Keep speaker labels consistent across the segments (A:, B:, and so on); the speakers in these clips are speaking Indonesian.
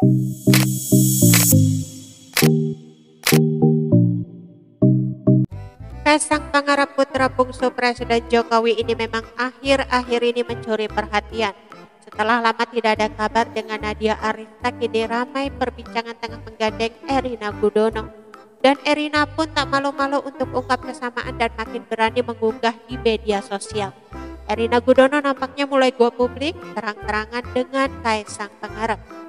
A: Kaisang Pangarap putra bungsu Presiden Jokowi ini memang akhir-akhir ini mencuri perhatian. Setelah lama tidak ada kabar dengan Nadia Arista, kini ramai perbincangan tengah menggandeng Erina Gudono. Dan Erina pun tak malu-malu untuk ungkap kesamaan dan makin berani mengunggah di media sosial. Erina Gudono nampaknya mulai go publik terang-terangan dengan Kaisang Pangarap.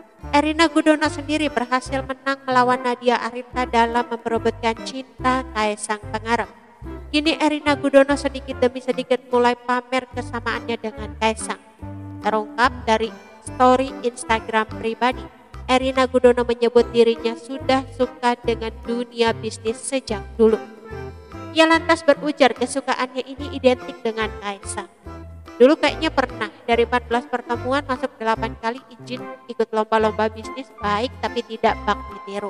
A: Erina Gudono sendiri berhasil menang melawan Nadia Arista dalam memperebutkan cinta Kaisang Pangarap. Kini Erina Gudono sedikit demi sedikit mulai pamer kesamaannya dengan Kaisang. Terungkap dari story Instagram pribadi, Erina Gudono menyebut dirinya sudah suka dengan dunia bisnis sejak dulu. Ia lantas berujar kesukaannya ini identik dengan Kaisang. Dulu kayaknya pernah dari 14 pertemuan masuk 8 kali izin ikut lomba-lomba bisnis baik tapi tidak bak ditiru.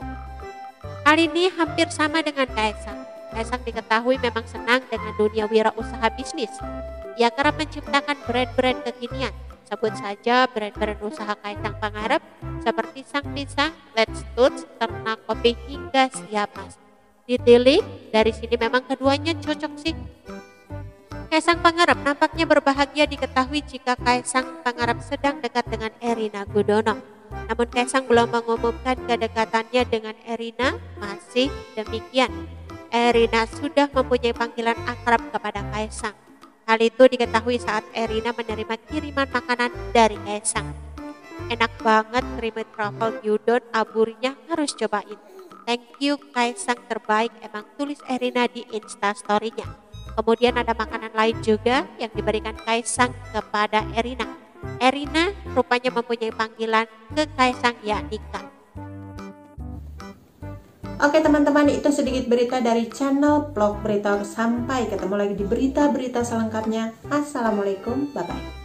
A: Hal ini hampir sama dengan Kaisang. Kaisang diketahui memang senang dengan dunia wirausaha bisnis. Ia kerap menciptakan brand-brand kekinian. Sebut saja brand-brand usaha Kaisang Pangarep seperti Sang Pisang, Let's Toots, Ternak Kopi hingga Siapas. Ditilik, dari sini memang keduanya cocok sih. Kaisang Pangarep nampaknya berbahagia diketahui jika Kaisang Pangarep sedang dekat dengan Erina Gudono. Namun Kaisang belum mengumumkan kedekatannya dengan Erina, masih demikian. Erina sudah mempunyai panggilan akrab kepada Kaisang. Hal itu diketahui saat Erina menerima kiriman makanan dari Kaisang. Enak banget krimit truffle gyudon aburinya harus cobain. Thank you Kaisang terbaik emang tulis Erina di instastorynya. Kemudian ada makanan lain juga yang diberikan Kaisang kepada Erina. Erina rupanya mempunyai panggilan ke Kaisang yakni Kak.
B: Oke teman-teman itu sedikit berita dari channel blog berita sampai ketemu lagi di berita-berita selengkapnya Assalamualaikum bye bye